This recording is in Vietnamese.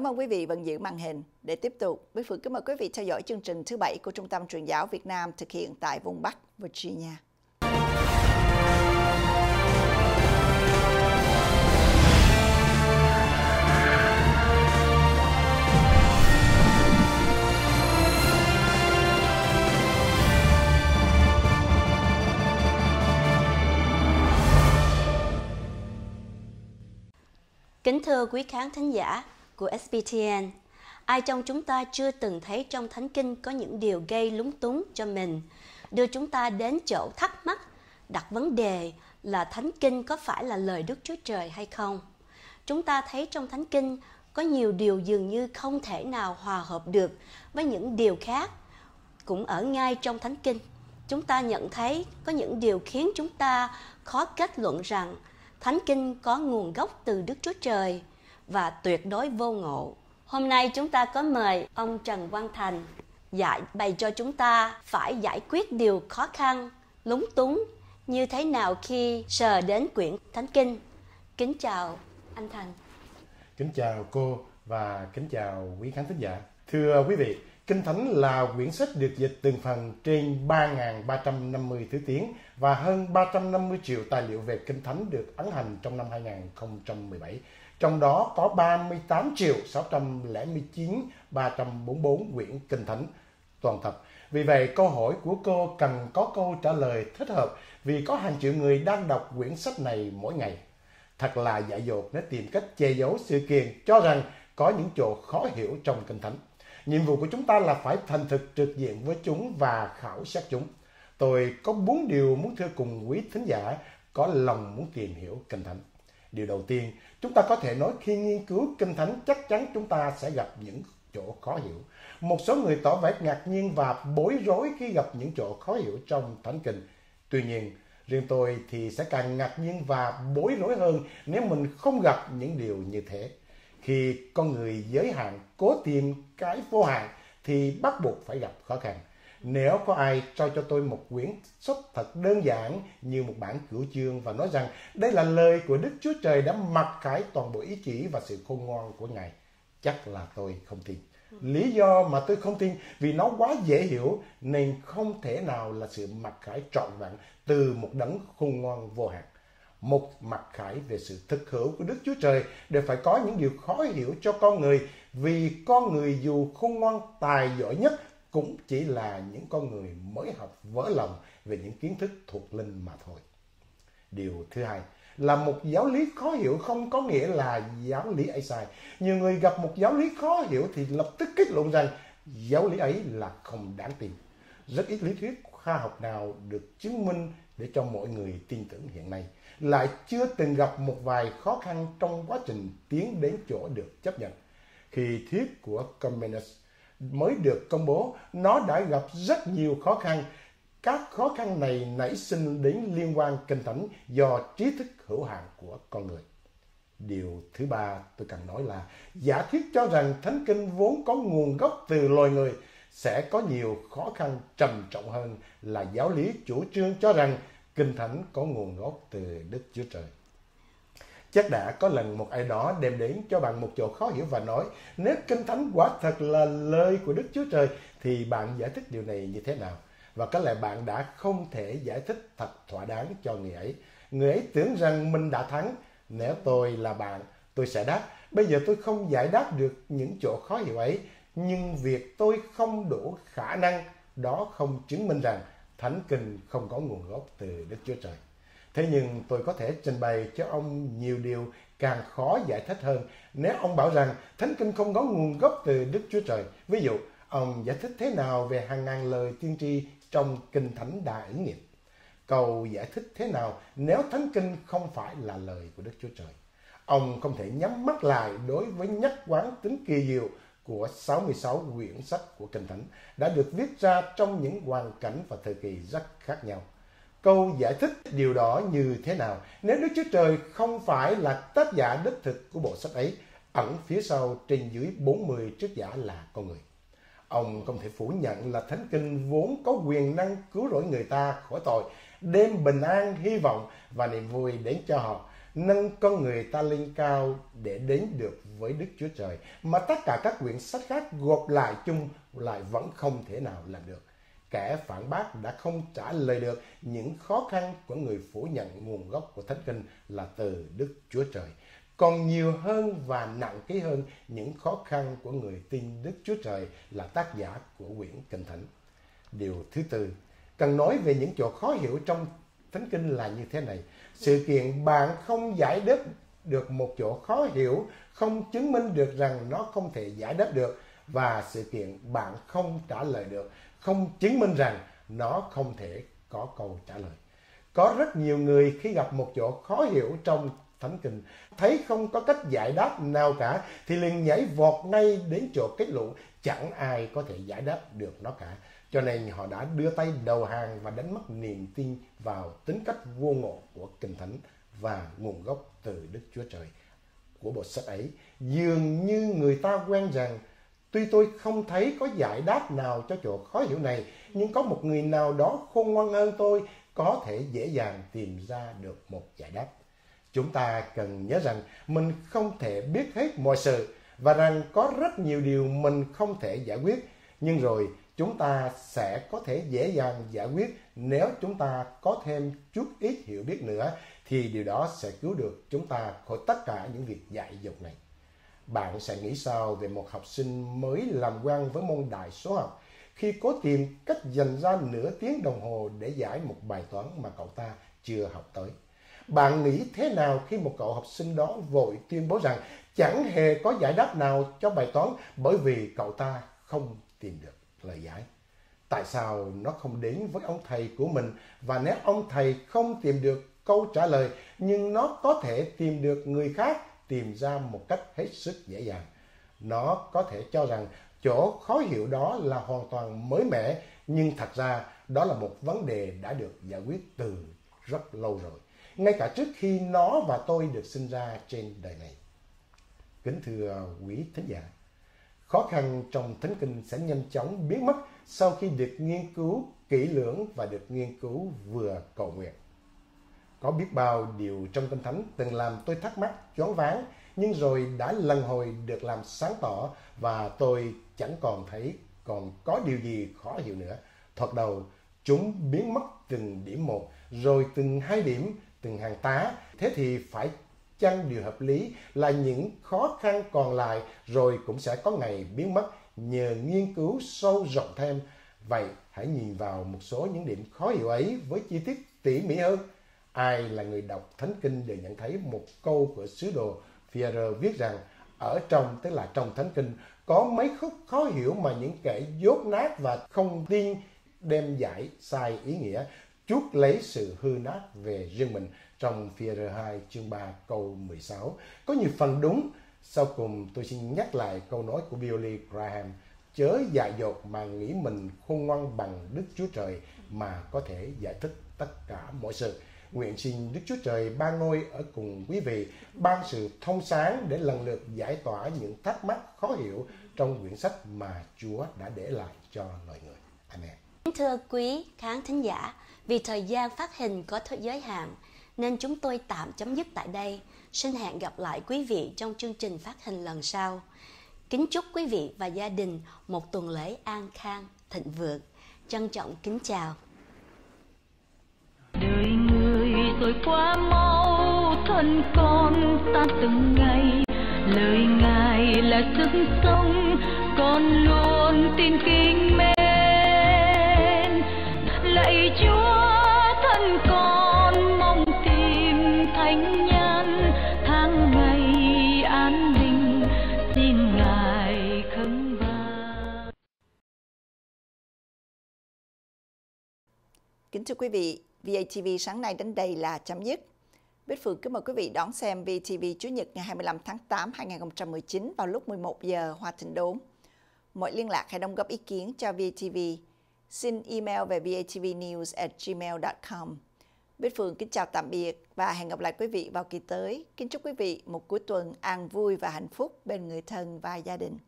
Cảm ơn quý vị vẫn giữ màn hình. Để tiếp tục, Bích Phượng kính mời quý vị theo dõi chương trình thứ bảy của Trung tâm Truyền giáo Việt Nam thực hiện tại vùng Bắc, Virginia. Kính thưa quý khán thính giả của SBTN, ai trong chúng ta chưa từng thấy trong Thánh Kinh có những điều gây lúng túng cho mình, đưa chúng ta đến chỗ thắc mắc, đặt vấn đề là Thánh Kinh có phải là lời Đức Chúa Trời hay không? Chúng ta thấy trong Thánh Kinh có nhiều điều dường như không thể nào hòa hợp được với những điều khác cũng ở ngay trong Thánh Kinh. Chúng ta nhận thấy có những điều khiến chúng ta khó kết luận rằng Thánh Kinh có nguồn gốc từ Đức Chúa Trời và tuyệt đối vô ngộ. Hôm nay chúng ta có mời ông Trần Quang Thành giải bày cho chúng ta phải giải quyết điều khó khăn, lúng túng như thế nào khi sờ đến quyển Thánh Kinh. Kính chào anh Thành. Kính chào cô và kính chào quý khán thính giả. Thưa quý vị, Kinh Thánh là quyển sách được dịch từng phần trên 3.350 thứ tiếng và hơn 350 triệu tài liệu về Kinh Thánh được ấn hành trong năm 2017. Trong đó có 38 triệu 609 344 quyển Kinh Thánh toàn tập. Vì vậy, câu hỏi của cô cần có câu trả lời thích hợp vì có hàng triệu người đang đọc quyển sách này mỗi ngày. Thật là dại dột để tìm cách che giấu sự kiện cho rằng có những chỗ khó hiểu trong Kinh Thánh. Nhiệm vụ của chúng ta là phải thành thực trực diện với chúng và khảo sát chúng. Tôi có bốn điều muốn thưa cùng quý thính giả có lòng muốn tìm hiểu Kinh Thánh. Điều đầu tiên, chúng ta có thể nói khi nghiên cứu Kinh Thánh chắc chắn chúng ta sẽ gặp những chỗ khó hiểu. Một số người tỏ vẻ ngạc nhiên và bối rối khi gặp những chỗ khó hiểu trong Thánh Kinh. Tuy nhiên, riêng tôi thì sẽ càng ngạc nhiên và bối rối hơn nếu mình không gặp những điều như thế. Khi con người giới hạn cố tìm cái vô hạn thì bắt buộc phải gặp khó khăn. Nếu có ai cho cho tôi một quyển sách thật đơn giản như một bản cửu chương và nói rằng đây là lời của Đức Chúa Trời đã mặc khải toàn bộ ý chỉ và sự khôn ngoan của Ngài, chắc là tôi không tin. Lý do mà tôi không tin vì nó quá dễ hiểu nên không thể nào là sự mặc khải trọn vẹn từ một đấng khôn ngoan vô hạn một mặc khải về sự thực hữu của Đức Chúa Trời đều phải có những điều khó hiểu cho con người vì con người dù khôn ngoan tài giỏi nhất cũng chỉ là những con người mới học vỡ lòng về những kiến thức thuộc linh mà thôi. Điều thứ hai, là một giáo lý khó hiểu không có nghĩa là giáo lý ấy sai. Nhiều người gặp một giáo lý khó hiểu thì lập tức kết luận rằng giáo lý ấy là không đáng tin. Rất ít lý thuyết khoa học nào được chứng minh để cho mọi người tin tưởng hiện nay lại chưa từng gặp một vài khó khăn trong quá trình tiến đến chỗ được chấp nhận. Khi thuyết của Comenius mới được công bố, nó đã gặp rất nhiều khó khăn. Các khó khăn này nảy sinh đến liên quan kinh thánh do trí thức hữu hạn của con người. Điều thứ ba tôi cần nói là giả thuyết cho rằng thánh kinh vốn có nguồn gốc từ loài người sẽ có nhiều khó khăn trầm trọng hơn là giáo lý chủ trương cho rằng Kinh Thánh có nguồn gốc từ Đức Chúa Trời. Chắc đã có lần một ai đó đem đến cho bạn một chỗ khó hiểu và nói nếu Kinh Thánh quả thật là lời của Đức Chúa Trời thì bạn giải thích điều này như thế nào? Và có lẽ bạn đã không thể giải thích thật thỏa đáng cho người ấy. Người ấy tưởng rằng mình đã thắng. Nếu tôi là bạn, tôi sẽ đáp. Bây giờ tôi không giải đáp được những chỗ khó hiểu ấy. Nhưng việc tôi không đủ khả năng đó không chứng minh rằng Thánh Kinh không có nguồn gốc từ Đức Chúa Trời. Thế nhưng tôi có thể trình bày cho ông nhiều điều càng khó giải thích hơn nếu ông bảo rằng Thánh Kinh không có nguồn gốc từ Đức Chúa Trời. Ví dụ, ông giải thích thế nào về hàng ngàn lời tiên tri trong Kinh Thánh Đa ứng nghiệm? Cầu giải thích thế nào nếu Thánh Kinh không phải là lời của Đức Chúa Trời? Ông không thể nhắm mắt lại đối với nhất quán tính kỳ diệu của 66 quyển sách của Kinh Thánh đã được viết ra trong những hoàn cảnh và thời kỳ rất khác nhau. Câu giải thích điều đó như thế nào nếu Đức Chúa Trời không phải là tác giả đích thực của bộ sách ấy, ẩn phía sau trên dưới 40 trước giả là con người. Ông không thể phủ nhận là Thánh Kinh vốn có quyền năng cứu rỗi người ta khỏi tội, đem bình an, hy vọng và niềm vui đến cho họ. nâng con người ta lên cao để đến được với Đức Chúa Trời mà tất cả các quyển sách khác gộp lại chung lại vẫn không thể nào làm được. Kẻ phản bác đã không trả lời được những khó khăn của người phủ nhận nguồn gốc của Thánh Kinh là từ Đức Chúa Trời. Còn nhiều hơn và nặng ký hơn những khó khăn của người tin Đức Chúa Trời là tác giả của quyển Kinh Thánh. Điều thứ tư, cần nói về những chỗ khó hiểu trong Thánh Kinh là như thế này. Sự kiện bạn không giải đáp được một chỗ khó hiểu, không chứng minh được rằng nó không thể giải đáp được và sự kiện bạn không trả lời được, không chứng minh rằng nó không thể có câu trả lời. Có rất nhiều người khi gặp một chỗ khó hiểu trong Thánh Kinh, thấy không có cách giải đáp nào cả thì liền nhảy vọt ngay đến chỗ kết luận chẳng ai có thể giải đáp được nó cả. Cho nên họ đã đưa tay đầu hàng và đánh mất niềm tin vào tính cách vô ngộ của Kinh Thánh và nguồn gốc từ Đức Chúa Trời của bộ sách ấy. Dường như người ta quen rằng Tuy tôi không thấy có giải đáp nào cho chỗ khó hiểu này, nhưng có một người nào đó khôn ngoan hơn tôi có thể dễ dàng tìm ra được một giải đáp. Chúng ta cần nhớ rằng mình không thể biết hết mọi sự và rằng có rất nhiều điều mình không thể giải quyết, nhưng rồi chúng ta sẽ có thể dễ dàng giải quyết nếu chúng ta có thêm chút ít hiểu biết nữa thì điều đó sẽ cứu được chúng ta khỏi tất cả những việc dạy dột này. Bạn sẽ nghĩ sao về một học sinh mới làm quen với môn đại số học khi cố tìm cách dành ra nửa tiếng đồng hồ để giải một bài toán mà cậu ta chưa học tới? Bạn nghĩ thế nào khi một cậu học sinh đó vội tuyên bố rằng chẳng hề có giải đáp nào cho bài toán bởi vì cậu ta không tìm được lời giải? Tại sao nó không đến với ông thầy của mình và nếu ông thầy không tìm được câu trả lời, nhưng nó có thể tìm được người khác tìm ra một cách hết sức dễ dàng. Nó có thể cho rằng chỗ khó hiểu đó là hoàn toàn mới mẻ nhưng thật ra đó là một vấn đề đã được giải quyết từ rất lâu rồi ngay cả trước khi nó và tôi được sinh ra trên đời này. Kính thưa quý thính giả, khó khăn trong thánh kinh sẽ nhanh chóng biến mất sau khi được nghiên cứu kỹ lưỡng và được nghiên cứu vừa cầu nguyện. Có biết bao điều trong kinh thánh từng làm tôi thắc mắc, choáng váng, nhưng rồi đã lần hồi được làm sáng tỏ và tôi chẳng còn thấy còn có điều gì khó hiểu nữa. Thoạt đầu, chúng biến mất từng điểm một, rồi từng hai điểm, từng hàng tá. Thế thì phải chăng điều hợp lý là những khó khăn còn lại rồi cũng sẽ có ngày biến mất nhờ nghiên cứu sâu rộng thêm. Vậy hãy nhìn vào một số những điểm khó hiểu ấy với chi tiết tỉ mỉ hơn. Ai là người đọc Thánh Kinh đều nhận thấy một câu của sứ đồ Pierre viết rằng ở trong tức là trong Thánh Kinh có mấy khúc khó hiểu mà những kẻ dốt nát và không tin đem giải sai ý nghĩa chuốc lấy sự hư nát về riêng mình trong Pierre 2 chương 3 câu 16. Có nhiều phần đúng, sau cùng tôi xin nhắc lại câu nói của Billy Graham, chớ dại dột mà nghĩ mình khôn ngoan bằng Đức Chúa Trời mà có thể giải thích tất cả mọi sự. Nguyện xin Đức Chúa Trời ban ngôi ở cùng quý vị, ban sự thông sáng để lần lượt giải tỏa những thắc mắc khó hiểu trong quyển sách mà Chúa đã để lại cho loài người. Amen. Thưa quý khán thính giả, vì thời gian phát hình có thời giới hạn, nên chúng tôi tạm chấm dứt tại đây. Xin hẹn gặp lại quý vị trong chương trình phát hình lần sau. Kính chúc quý vị và gia đình một tuần lễ an khang, thịnh vượng. Trân trọng kính chào. Rồi quá mau thân con ta từng ngày. Lời ngài là sức sống, con luôn tin kinh mến. Lạy chúa, thân con mong tìm thánh nhân. Tháng ngày an bình xin ngài khấn van kính thưa quý vị VATV sáng nay đến đây là chấm dứt. Bích Phượng kính mời quý vị đón xem VTV Chủ nhật ngày 25 tháng 8 2019 vào lúc 11 giờ Hoa Thịnh Đốn. Mọi liên lạc hay đóng góp ý kiến cho VTV xin email về vatvnews at gmail.com. Bích Phượng kính chào tạm biệt và hẹn gặp lại quý vị vào kỳ tới. Kính chúc quý vị một cuối tuần an vui và hạnh phúc bên người thân và gia đình.